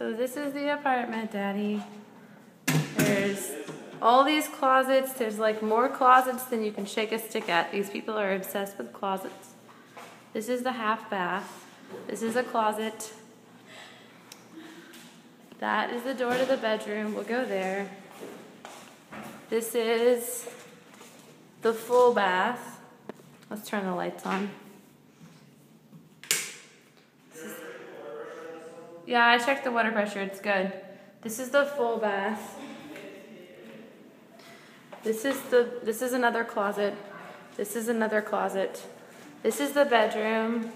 So this is the apartment, Daddy. There's all these closets. There's like more closets than you can shake a stick at. These people are obsessed with closets. This is the half bath. This is a closet. That is the door to the bedroom. We'll go there. This is the full bath. Let's turn the lights on. Yeah, I checked the water pressure. It's good. This is the full bath. This is the this is another closet. This is another closet. This is the bedroom.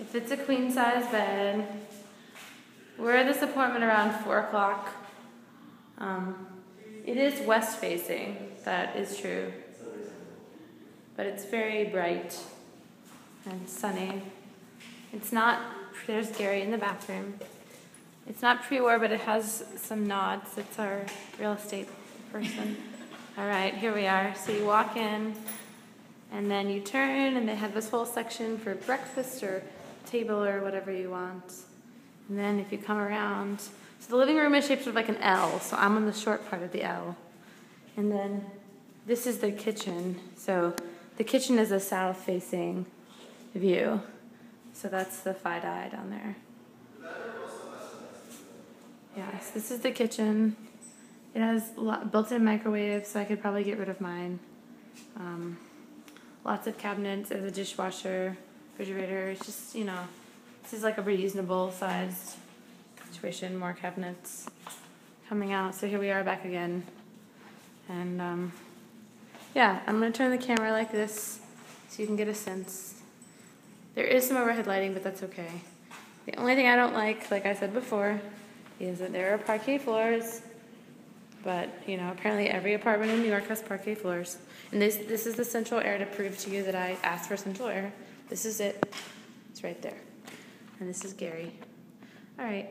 If it's a queen size bed. We're at this appointment around four o'clock. Um, it is west facing, that is true. But it's very bright and sunny. It's not there's Gary in the bathroom. It's not pre-war, but it has some nods. It's our real estate person. All right, here we are. So you walk in, and then you turn, and they have this whole section for breakfast or table or whatever you want. And then if you come around, so the living room is shaped sort of like an L, so I'm on the short part of the L. And then this is the kitchen. So the kitchen is a south-facing view. So that's the FiDi down there. Yes, this is the kitchen. It has built-in microwave, so I could probably get rid of mine. Um, lots of cabinets. There's a dishwasher, refrigerator. It's just, you know, this is like a reasonable sized situation. More cabinets coming out. So here we are back again. And um, yeah, I'm going to turn the camera like this so you can get a sense. There is some overhead lighting, but that's okay. The only thing I don't like, like I said before, is that there are parquet floors. But, you know, apparently every apartment in New York has parquet floors. And this, this is the central air to prove to you that I asked for central air. This is it. It's right there. And this is Gary. All right.